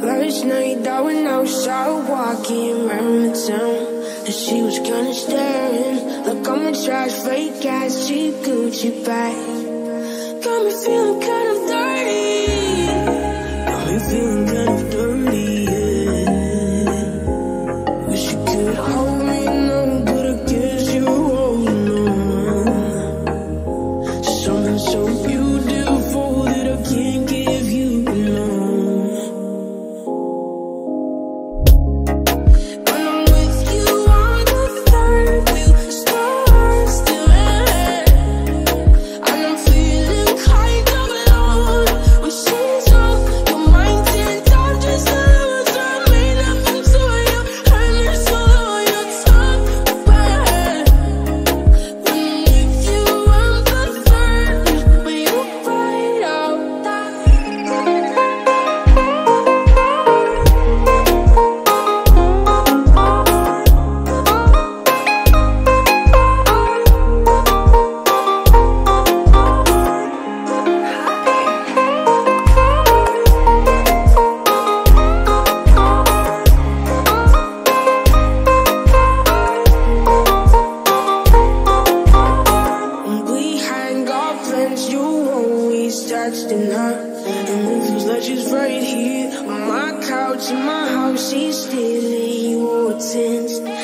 Last night I went outside walking around the town And she was kinda staring. Look, I'm a trash, fake ass, cheap Gucci bag. Got me feeling kinda dirty. Got me feeling kinda dirty, yeah. Wish you could hold texting her. And it feels like she's right here on my couch in my house. She's stealing your attention.